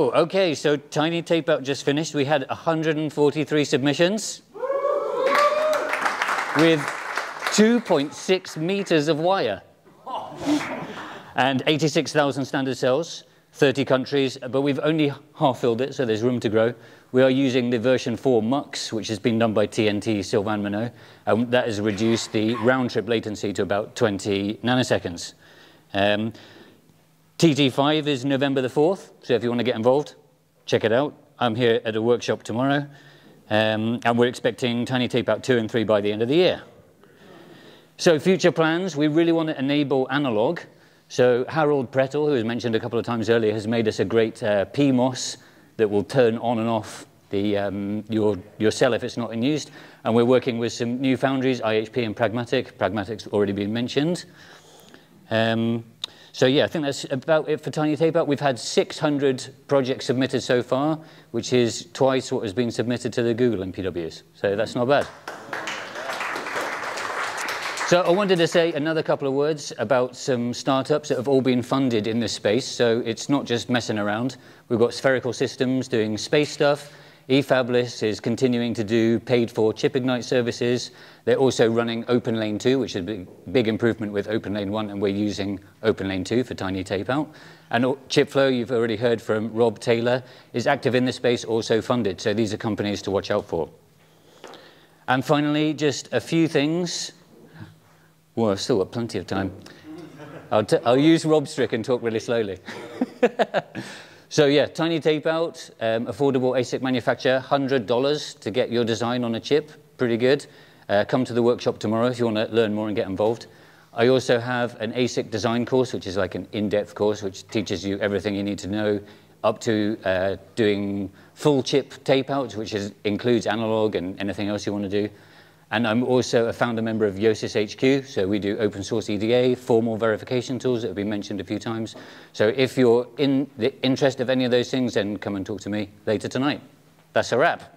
Oh, okay, so Tiny Tape Out just finished. We had 143 submissions with 2.6 meters of wire and 86,000 standard cells, 30 countries, but we've only half filled it, so there's room to grow. We are using the version 4 MUX, which has been done by TNT Sylvain Munaut, and that has reduced the round trip latency to about 20 nanoseconds. Um, TT5 is November the 4th, so if you want to get involved, check it out. I'm here at a workshop tomorrow, um, and we're expecting Tiny Tape Out 2 and 3 by the end of the year. So future plans, we really want to enable analog. So Harald Pretl, who was mentioned a couple of times earlier, has made us a great uh, PMOS that will turn on and off the, um, your, your cell if it's not in use. And we're working with some new foundries, IHP and Pragmatic. Pragmatic's already been mentioned. Um, so yeah, I think that's about it for Tiny Tape. We've had 600 projects submitted so far, which is twice what has been submitted to the Google MPWs. So that's not bad. So I wanted to say another couple of words about some startups that have all been funded in this space. So it's not just messing around. We've got Spherical Systems doing space stuff. eFabless is continuing to do paid-for chip ignite services. They're also running OpenLane 2, which is a big, improvement with OpenLane 1, and we're using OpenLane 2 for tiny tape-out. And Chipflow, you've already heard from Rob Taylor, is active in this space, also funded. So these are companies to watch out for. And finally, just a few things. Well, I've still got plenty of time. I'll, I'll use Rob Strick and talk really slowly. So yeah, tiny tape out, um, affordable ASIC manufacturer, $100 to get your design on a chip, pretty good. Uh, come to the workshop tomorrow if you want to learn more and get involved. I also have an ASIC design course, which is like an in-depth course, which teaches you everything you need to know, up to uh, doing full chip tape outs, which is, includes analog and anything else you want to do. And I'm also a founder member of Yosys HQ, so we do open source EDA, formal verification tools that have been mentioned a few times. So if you're in the interest of any of those things, then come and talk to me later tonight. That's a wrap.